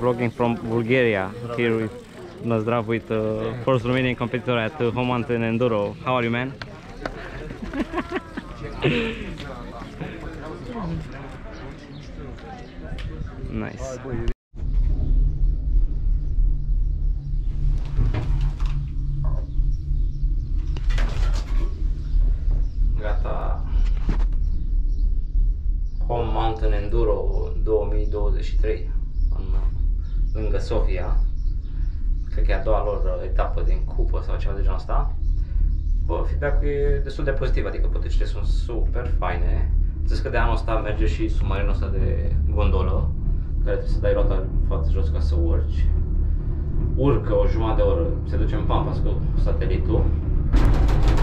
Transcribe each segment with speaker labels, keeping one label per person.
Speaker 1: vlogging from Bulgaria. Here with Nazdrav with uh, first Romanian competitor at uh, Home Mountain Enduro. How are you, man? nice. Gata Home Mountain Enduro 2023 în, lângă Sofia. Cred că e a doua lor etapă din cupă sau ceva de genul ăsta. Bă, feedback-ul e destul de pozitiv, adică potecile sunt super faine. Zis că de anul ăsta merge și submarinul ăsta de gondolă, care trebuie să dai roata față jos ca să urci. Urcă o jumătate de oră, se duce în Pampas cu satelitul.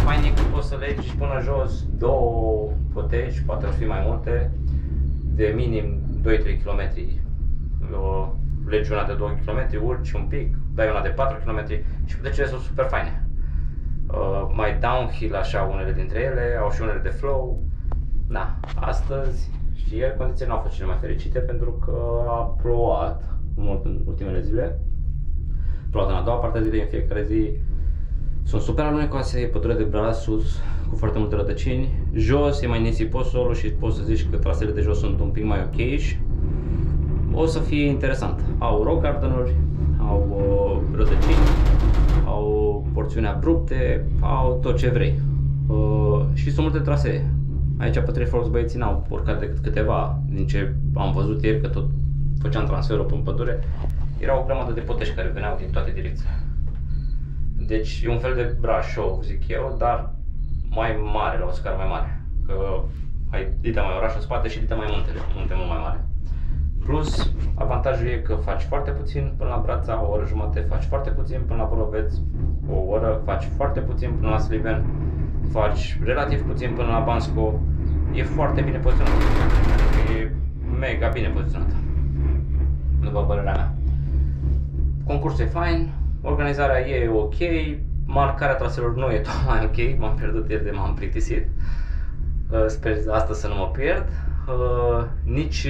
Speaker 1: Fain e că poți să legi până jos două poteci, poate ar fi mai multe, de minim 2-3 km. O, legi una de 2 km, urci un pic, dai una de 4 km și potecile sunt super faine. Uh, mai downhill așa unele dintre ele, au și unele de flow. Da, astăzi și ieri condițiile nu au fost cele mai fericite pentru că a plouat mult în ultimele zile. Plouat în a doua parte a zilei, în fiecare zi. Sunt super alunecoase, e pădure de bras sus, cu foarte multe rădăcini. Jos e mai nisipos solul și poți să zici că trasele de jos sunt un pic mai ok O să fie interesant. Au rock garden-uri, au uh, rădăcini, au porțiuni abrupte, au tot ce vrei. Uh, și sunt multe trasee. Aici pe Trei Forks băieții n-au urcat decât câteva din ce am văzut ieri, că tot făceam transferul pe pădure. Era o grămadă de potești care veneau din toate direcțiile. Deci e un fel de Brașov, zic eu, dar mai mare, la o scară mai mare. Că ai dita mai oraș în spate și dita mai muntele, munte mult mai mare. Plus, avantajul e că faci foarte puțin până la Brața, o oră jumătate, faci foarte puțin până la Boloveț, o oră, faci foarte puțin până la Sliven, faci relativ puțin până la Bansco, e foarte bine poziționat. E mega bine poziționat. După părerea mea. Concursul e fain, organizarea e ok, marcarea traselor nu e tocmai ok, m-am pierdut ieri de m-am plictisit. Uh, sper asta să nu mă pierd. Uh, nici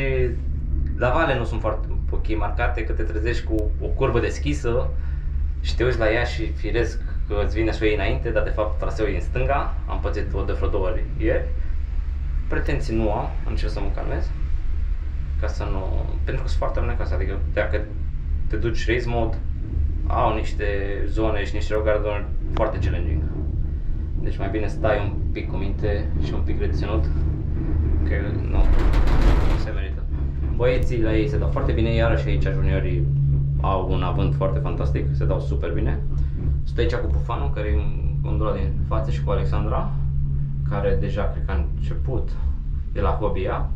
Speaker 1: la vale nu sunt foarte ok marcate, că te trezești cu o curbă deschisă și te uiți la ea și firesc că îți vine să o iei înainte, dar de fapt traseul e în stânga, am pățit-o de vreo două ori ieri. Pretenții nu am, încerc să mă calmez, ca să nu... pentru că sunt foarte alunecoase, adică dacă te duci race mode, au niște zone și niște rogarduri foarte challenging. Deci mai bine stai un pic cu minte și un pic reținut, că nu, nu se merită. Băieții la ei se dau foarte bine, iarăși aici juniorii au un avânt foarte fantastic, se dau super bine. Sunt aici cu Pufanu, care e un gondola din față și cu Alexandra, care deja cred că a început de la Hobia.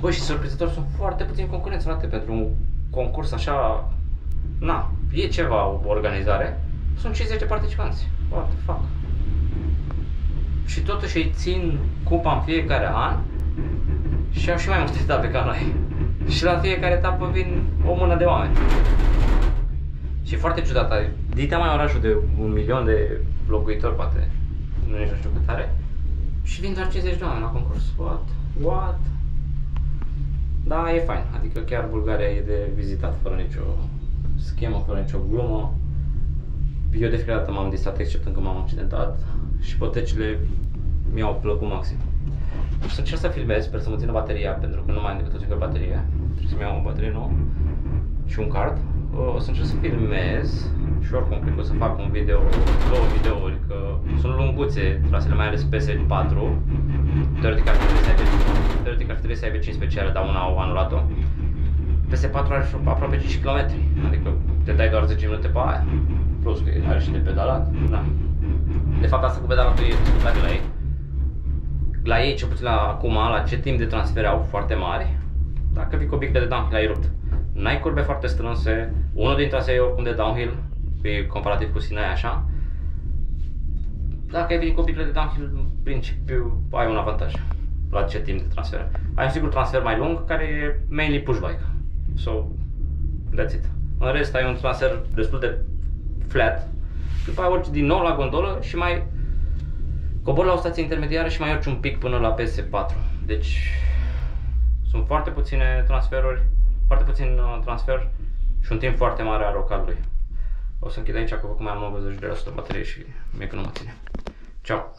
Speaker 1: Băi, și surprinzător sunt foarte puțini concurenți, frate, pentru un concurs așa, na, e ceva o organizare, sunt 50 de participanți. What the fuck? Și totuși îi țin cupa în fiecare an și au și mai multe etape ca noi. Și la fiecare etapă vin o mână de oameni. Și foarte ciudat, dita mai orașul de un milion de locuitori, poate, nu nici nu știu cât are, și vin doar 50 de oameni la concurs. What? What? Da, e fain, adică chiar Bulgaria e de vizitat fără nicio schemă, fără nicio glumă. Eu de fiecare dată m-am distrat except că m-am accidentat și potecile mi-au plăcut maxim. O să încerc să filmez, sper să mă țină bateria, pentru că nu mai am decât o singură baterie. Trebuie să-mi iau o baterie nouă și un card. O să încerc să filmez și oricum cred că o să fac un video, două videouri, că sunt lunguțe trasele, mai ales PS4. Teoretic ar trebui să aibă, teoretic ar trebui să aibă 5 speciale, dar una au anulat-o. PS4 are aproape 5 km, adică te dai doar 10 minute pe aia. Plus că are și de pedalat. Da. De fapt asta cu pedalatul e discutabil la ei la ei, cel puțin la acum, la ce timp de transfer au foarte mari, dacă vii cu obiecte de downhill, ai rupt. N-ai curbe foarte strânse, unul din trasee e oricum de downhill, pe comparativ cu Sinai așa. Dacă ai venit cu obiecte de downhill, în principiu ai un avantaj la ce timp de transfer. Ai un sigur transfer mai lung care e mainly push bike. So, that's it. În rest ai un transfer destul de flat, după aia urci din nou la gondolă și mai Cobor la o stație intermediară și mai urci un pic până la PS4. Deci sunt foarte puține transferuri,
Speaker 2: foarte puțin uh, transfer și un timp foarte mare a rocalului. O să închid aici că cum am 90% baterie și mie că nu mă ține. Ciao!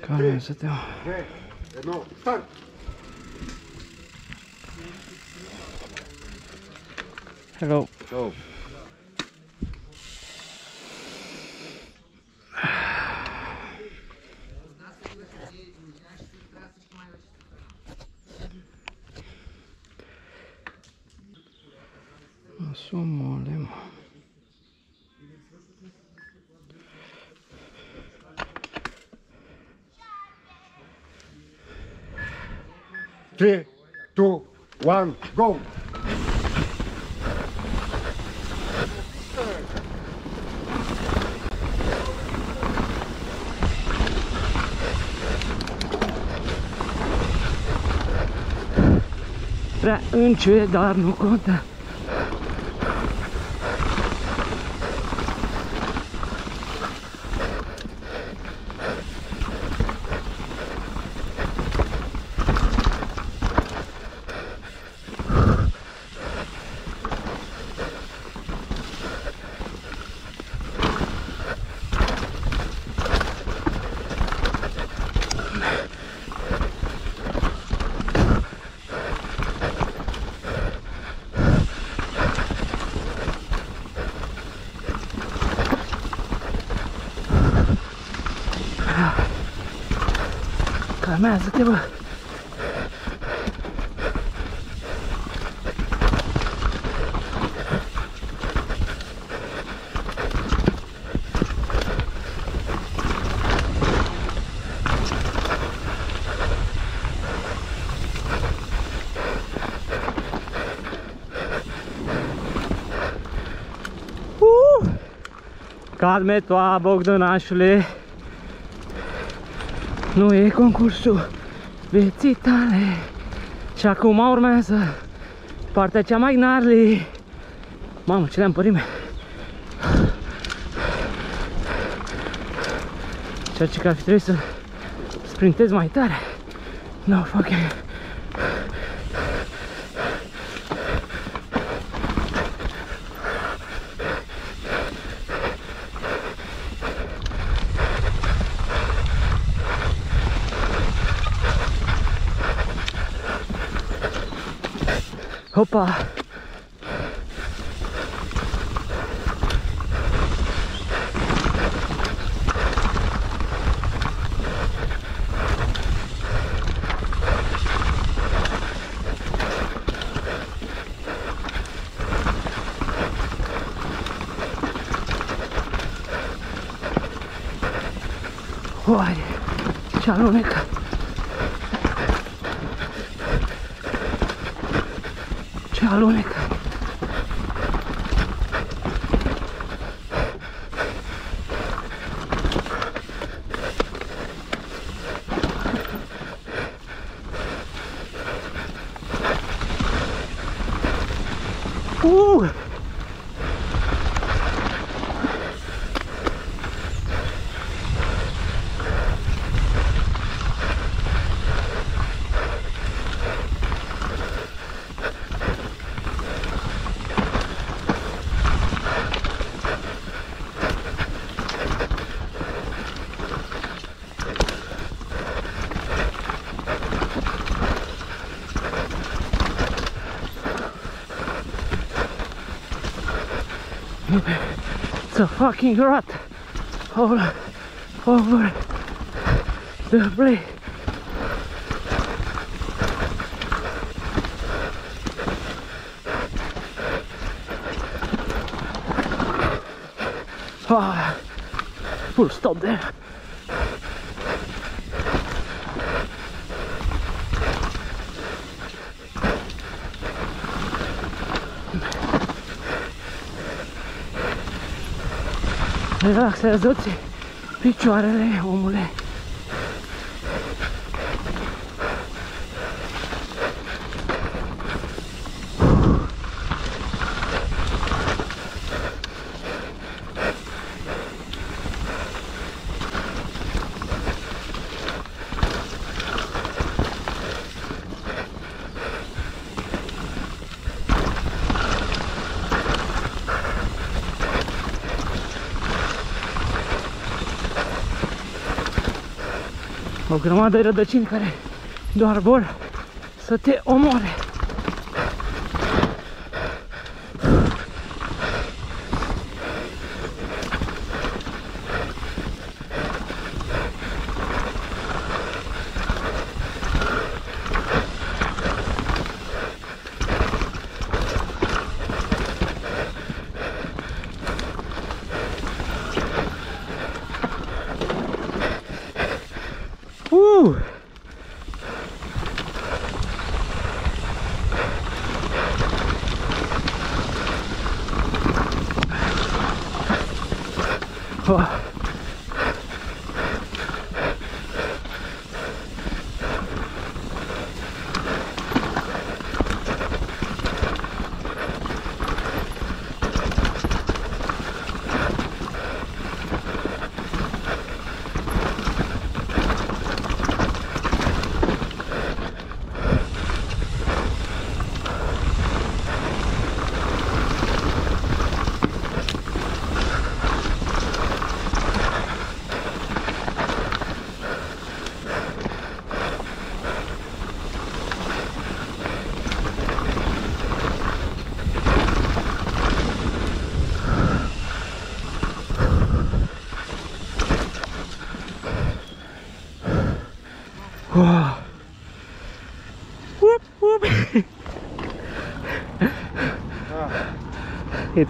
Speaker 2: Care să te
Speaker 3: No, start!
Speaker 2: Hello.
Speaker 3: Go.
Speaker 2: Assomole, mă.
Speaker 3: Three, two, one, go!
Speaker 2: Prea încet, dar nu conta. Calmează-te, bă! Uh! Calme toa, Bogdanașule! Nu e concursul vieții tale. Și acum urmează partea cea mai gnarly Mamă, ce le-am părime. Ceea ce că ar fi trebuit să sprintez mai tare. No fucking Opa! Uai, ce lunecă. It's a fucking rut all over the place. Ah, full stop there. Relaxează-ți picioarele, omule. O grămadă de rădăcini care doar vor să te omoare.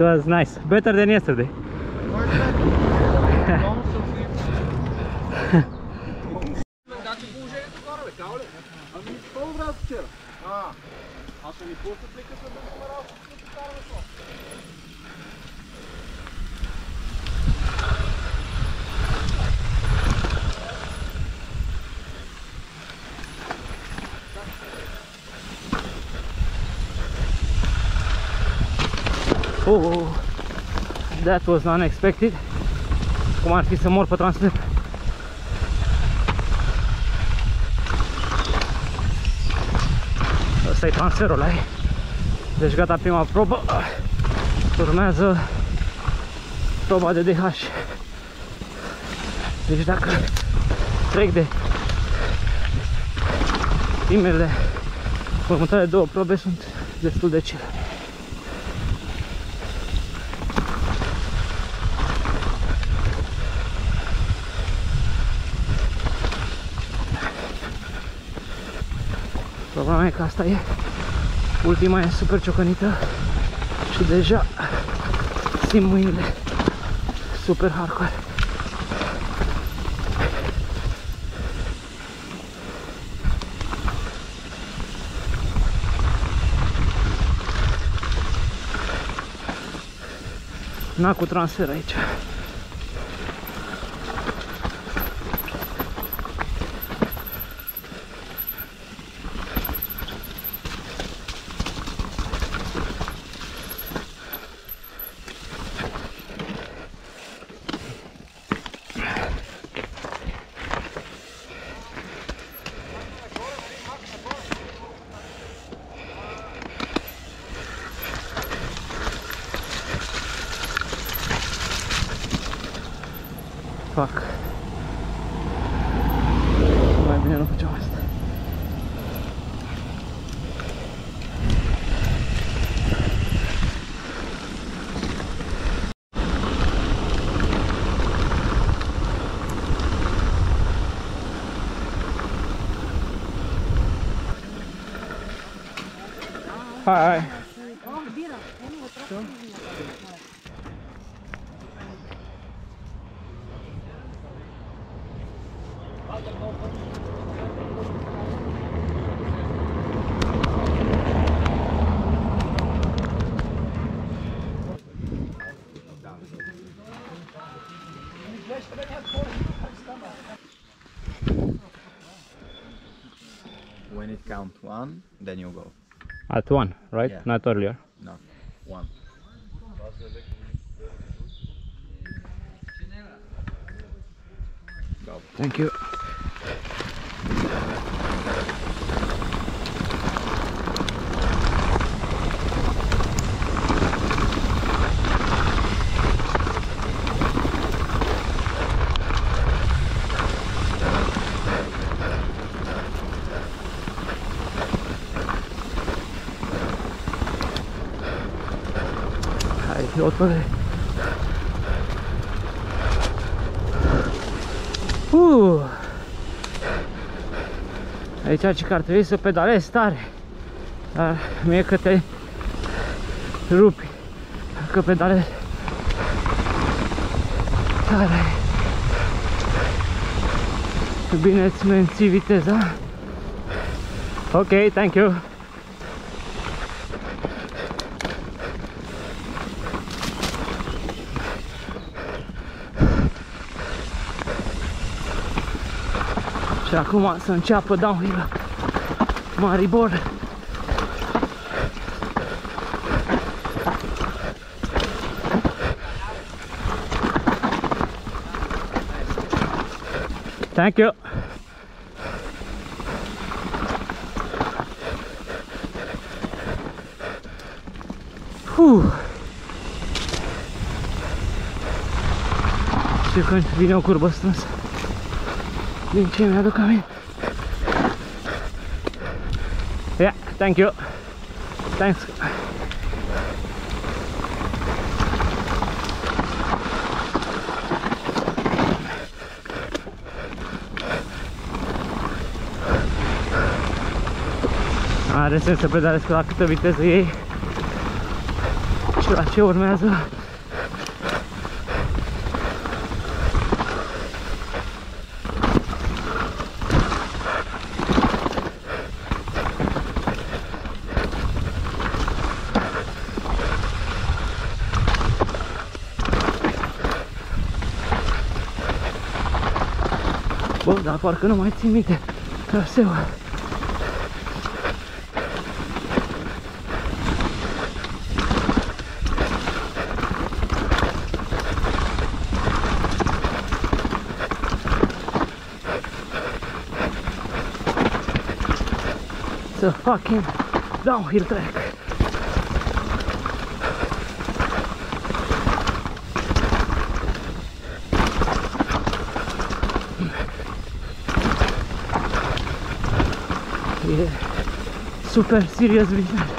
Speaker 2: It was nice. Better than yesterday. Oh, that was unexpected. Cum ar fi să mor pe transfer. Asta e transferul ăla. Deci gata prima probă. Urmează proba de DH. Deci dacă trec de primele următoarele două probe sunt destul de chill. Problema e că asta e ultima e super ciocănită și deja simt mâinile super hardcore. N-a cu transfer aici. Fuck. Mai bine nu făceam
Speaker 3: When it count one, then you go.
Speaker 2: At one, right?
Speaker 3: Yeah.
Speaker 2: Not earlier.
Speaker 3: No, one. Go.
Speaker 2: Thank you. Rotole. Uh. Aici ce că ar trebui să pedalezi tare. Dar mie că te rupi. Că pedalezi tare. Bine îți menții viteza. Ok, thank you. Și acum să înceapă downhill Maribor Thank you. Fuh. Știu când vine o curbă strânsă. Din ce mi-aduc aminte. Yeah, thank you. Thanks. Are sens să pedalezi la câtă viteză ei și la ce dar parcă nu mai țin minte traseul. It's a fucking downhill track. super serious business.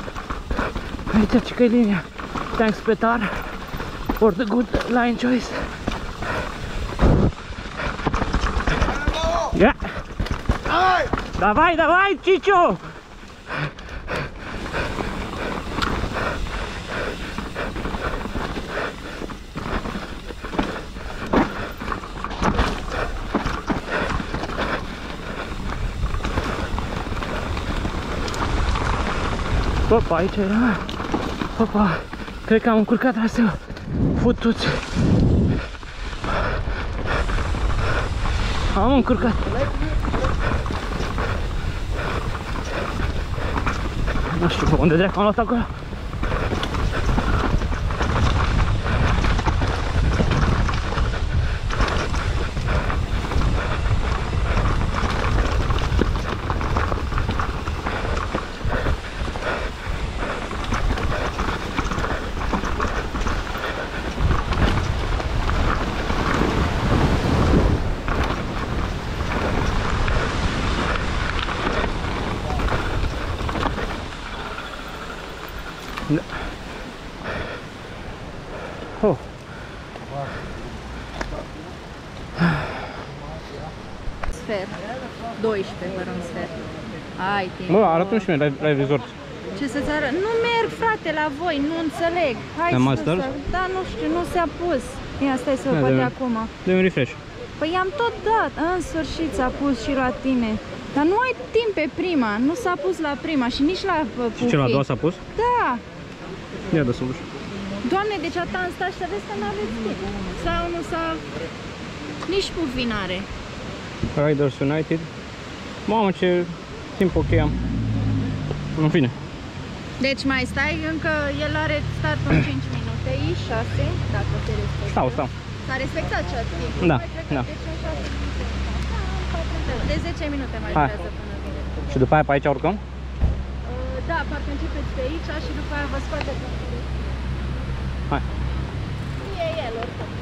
Speaker 2: Aici ce că e linia. Thanks Petar for the good line choice. Yeah. Давай, давай, Чичо! Opa, aici era. Opa, cred că am încurcat traseul. Futuți. Am încurcat. Nu știu pe unde dracu am luat acolo.
Speaker 4: Sfert. 12 fără un sfert. Ai timp.
Speaker 2: Bă, arată-mi și mie la, la resort.
Speaker 4: Ce să-ți arăt? Nu merg, frate, la voi, nu înțeleg. Hai
Speaker 2: La
Speaker 4: să,
Speaker 2: Masters?
Speaker 4: să... Da, nu știu, nu s-a pus. Ia, stai să văd
Speaker 2: Ia,
Speaker 4: poate
Speaker 2: dă-mi.
Speaker 4: acum.
Speaker 2: Dă un refresh.
Speaker 4: Păi am tot dat, în sfârșit s-a pus și la tine. Dar nu ai timp pe prima, nu s-a pus la prima și nici la uh,
Speaker 2: Și ce la a
Speaker 4: Pufi.
Speaker 2: doua s-a pus?
Speaker 4: Da.
Speaker 2: Ia dă sus.
Speaker 4: Doamne, deci atâta am stat și să vezi că nu aveți timp. Sau nu s-a... Nici Pufi n-are.
Speaker 2: Riders United. Mamă, ce timp ok am. În fine.
Speaker 4: Deci mai stai, încă el are start în 5 minute, I6, dacă te respectă.
Speaker 2: Stau, stau.
Speaker 4: S-a respectat cea timp.
Speaker 2: Da,
Speaker 4: Mai cred că
Speaker 2: da.
Speaker 4: Deci în 6 minute. Da, în 40 De 10 minute mai
Speaker 2: Hai.
Speaker 4: durează până vine.
Speaker 2: Și după aia pe aici urcăm?
Speaker 4: Uh, Da, parcă începeți pe aici și după aia vă scoate pe
Speaker 2: Hai.
Speaker 4: E el, oricum.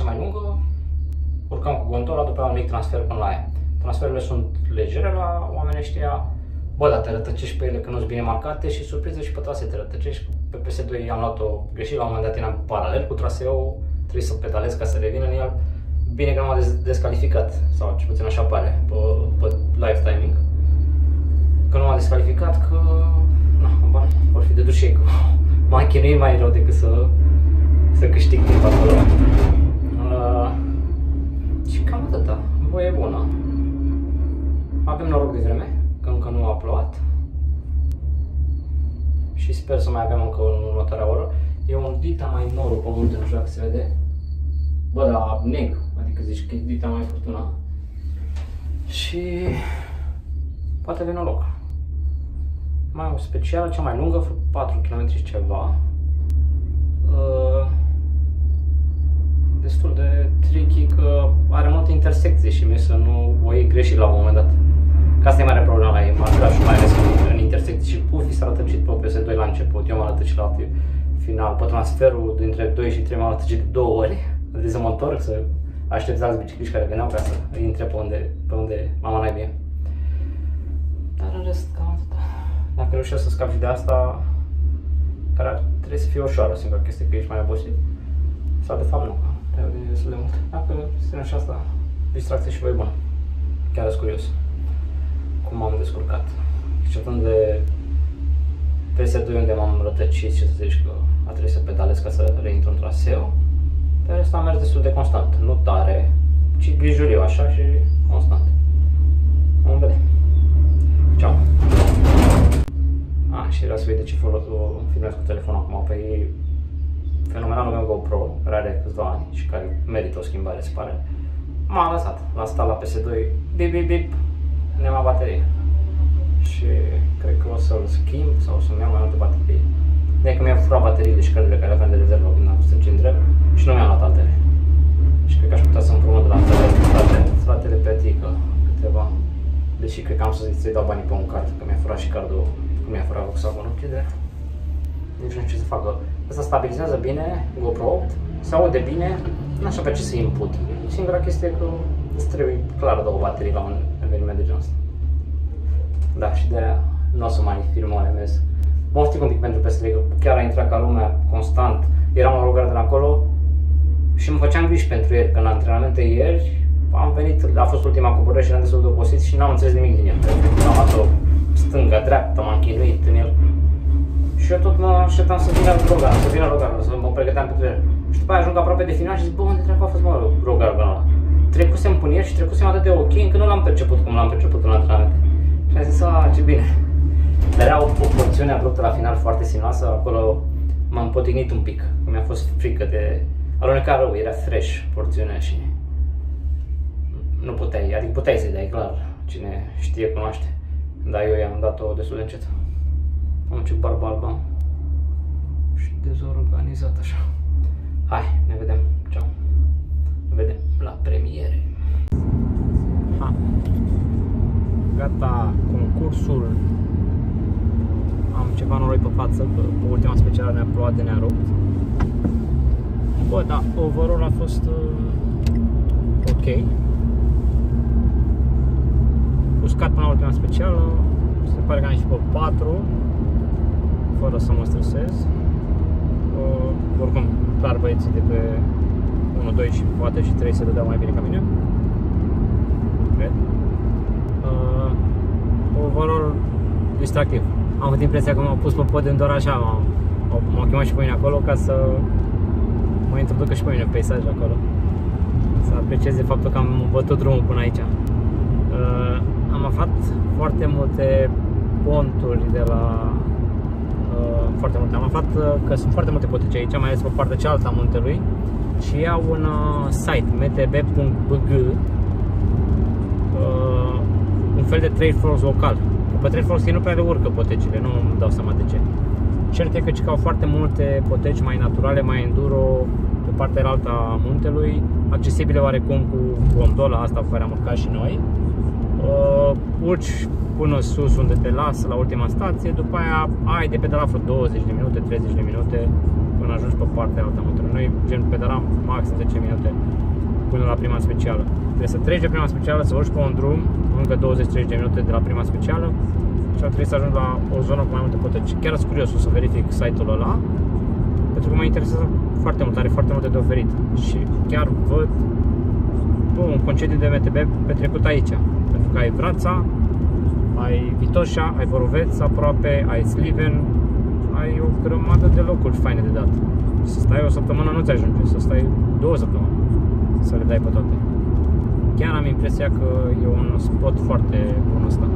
Speaker 1: Avem o specială, cea mai lungă. Urcăm cu gondola, după un mic transfer până la ea. Transferurile sunt legere la oamenii ăștia. Bă, dar te rătăcești pe ele că nu sunt bine marcate și surpriză și pe trasee te rătăcești. Pe PS2 am luat-o greșit, la un moment dat eram paralel cu traseul, trebuie să pedalez ca să revin în el. Bine că nu m-a dez- descalificat, sau cel puțin așa pare, pe, pe live timing. Că nu m-a descalificat, că... Na, bani, vor fi de dușei, că m-a chinuit mai rău decât să, să câștig timp acolo. Uh, și cam atâta, voie bună. Avem noroc de vreme, că încă nu a plouat. Și sper să mai avem încă în următoarea oră. E un dita mai norul pe munte, nu știu dacă se vede. Bă, da, negru, adică zici că e dita mai furtuna. Și poate avem noroc. Mai o specială, cea mai lungă, 4 km și ceva. Uh, destul de tricky că are multe intersecții și mi să nu o iei greșit la un moment dat. Că asta e mare problema la ei, marcașul mai ales în, în intersecții și Pufi s-a rătăcit pe PS2 la început, eu m-am rătăcit la final, pe transferul dintre 2 și 3 m-am rătăcit de două ori, de să mă întorc, să aștept alți bicicliști care veneau ca să intre pe unde, pe unde mama naibie. Dar în rest, cam atât. Dacă reușesc să scap și de asta, care ar, trebuie să fie ușoară, singura chestie că ești mai obosit. Sau de fapt nu, că te de destul de mult. Dacă ține și asta, distracție și voi bună. Chiar sunt curios cum m-am descurcat. Și atunci de PS2 unde m-am rătăcit și să zici că a trebuit să pedalez ca să reintru în traseu, pe rest am mers destul de constant. Nu tare, ci grijuliu așa și constant. Vom vedea. Ciao! A, și vreau să văd de ce folos, filmez cu telefonul acum. Păi fenomenalul meu GoPro, care are câțiva ani și care merită o schimbare, se pare, m-a lăsat. L-a stat la PS2, bip, bip, bip, nema baterie. Și cred că o să-l schimb sau o să-mi iau mai multe baterii. De că mi-am furat bateriile și cărțile care aveam de rezervă când am fost în drept și nu mi-am luat altele. Și cred că aș putea să împrumut de la fratele, fratele pe tică câteva. Deși cred că am să zic să-i dau banii pe un card, că mi-a furat și cardul, că mi-a furat Volkswagen ok, de nici nu știu ce să facă. Asta stabilizează bine GoPro 8, se aude bine, nu așa pe ce să input. Singura chestie e că îți trebuie clar două baterii la un eveniment de genul ăsta. Da, și de aia nu o să mai film OMS. Mă oftic un pic pentru PSD, că chiar a intrat ca lumea constant. Eram la rugare de acolo și îmi făceam griji pentru el, că în antrenamente ieri am venit, a fost ultima coborâre și eram destul de obosit și n-am înțeles nimic din el. Am luat-o stânga, dreapta, m-am chinuit în el. Și eu tot mă așteptam să vină Rogan, să vină Rogan, să mă pregăteam pentru el. Și după aia ajung aproape de final și zic, bă, unde dracu a fost mă Rogan ăla? Trecusem până ieri și trecusem atât de ok încât nu l-am perceput cum l-am perceput în antrenamente. Și am zis, a, ce bine. Dar era o, o porțiune abruptă la final foarte sinuoasă, acolo m-am potignit un pic, că mi-a fost frică de... Aluneca rău, era fresh porțiunea și nu puteai, adică puteai să-i dai, clar, cine știe, cunoaște. Dar eu i-am dat-o destul de încet. Am ce barbă albă am. Și dezorganizat așa. Hai, ne vedem. Ceau. Ne vedem la premiere. Ha. Gata concursul. Am ceva noroi pe față, că pe ultima specială ne-a plouat de ne-a rupt. Bă, da, overall a fost uh, ok. Uscat până la ultima specială, se pare că am ieșit pe 4 fără să mă stresez. Uh, oricum, clar băieții de pe 1, 2 și poate și 3 se dădeau mai bine ca mine. Cred. Uh, overall, distractiv. Am avut impresia că m-au pus pe podium doar așa, m-au chemat și pe mine acolo ca să mă introducă și pe mine în peisaj acolo. Să aprecieze faptul că am bătut drumul până aici. Uh, am aflat foarte multe ponturi de la uh, foarte multe. Am aflat uh, că sunt foarte multe poteci aici, mai ales pe partea cealaltă a muntelui și au un uh, site mtb.bg uh, un fel de trade force local. Pe trade force ei nu prea le urcă potecile, nu îmi dau seama de ce. Cert e că, că au foarte multe poteci mai naturale, mai enduro pe partea alta a muntelui, accesibile oarecum cu gondola asta pe care am urcat și noi. Uh, urci până sus unde te lasă la ultima stație, după aia ai de pedalat vreo 20 de minute, 30 de minute până ajungi pe partea alta motorului. Noi gen pedalam max 10 minute până la prima specială. Trebuie să treci de prima specială, să urci pe un drum, încă 20-30 de minute de la prima specială și ar trebui să ajungi la o zonă cu mai multe poteci. Chiar sunt curios o să verific site-ul ăla, pentru că mă interesează foarte mult, are foarte multe de oferit și chiar văd bă, un concediu de MTB petrecut aici, pentru că ai Vrața, ai Vitoșa, ai Boroveț aproape, ai Sliven, ai o grămadă de locuri faine de dat. Să stai o săptămână nu ți ajunge, să stai două săptămâni să le dai pe toate. Chiar am impresia că e un spot foarte bun ăsta.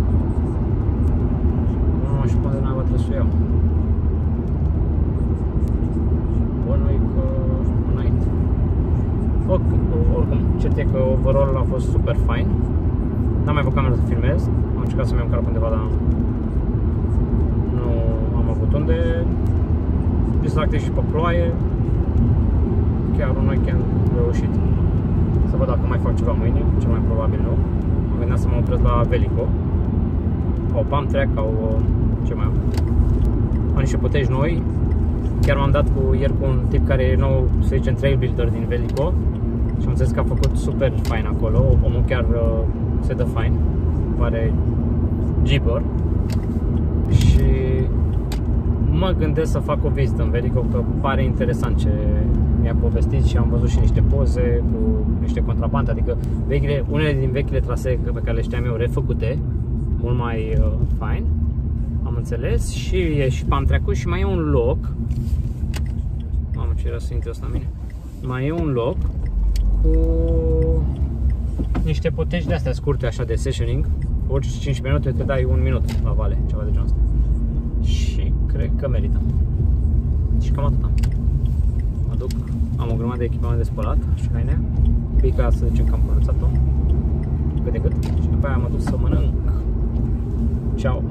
Speaker 1: Nu știu unde naiba trebuie să o iau. Bănui că înainte. Oricum, cert e că overall a fost super fine. N-am mai avut cameră să filmez. Am încercat să-mi iau un undeva, dar nu am avut unde. Distracte și pe ploaie. Chiar un weekend reușit. Să văd dacă mai fac ceva mâine, cel mai probabil nu. Mă gândeam să mă opresc la Velico. Au pump track, au ce mai am. Am niște putești noi. Chiar m-am dat cu ieri cu un tip care e nou, să zicem, trail builder din Velico și am înțeles că a făcut super fain acolo. Omul chiar uh, se dă fain. Pare gibor. Și mă gândesc să fac o vizită în Velico, că pare interesant ce mi-a povestit și am văzut și niște poze cu niște contrabande, adică vechile, unele din vechile trasee pe care le știam eu refăcute, mult mai uh, fain, am înțeles, și e și am trecut și mai e un loc, mamă ce era să intre asta mine, mai e un loc cu niște potești de astea scurte așa de sessioning, orice 5 minute te dai un minut la vale, ceva de genul ăsta. Și cred că merită. Și cam atâta. Mă duc, am o grămadă de echipament de spălat și haine. Pica să zicem că am curățat-o cât de cât și după aia mă duc să mănânc. Ciao!